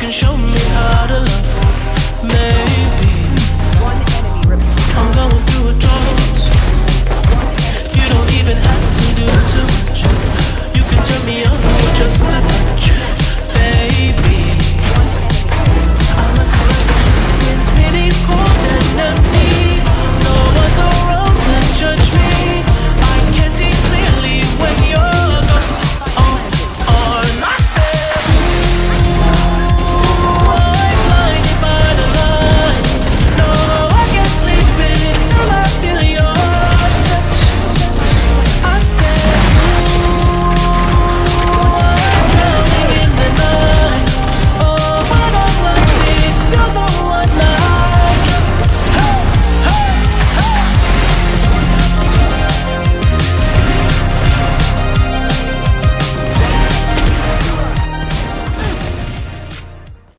can show me how to love.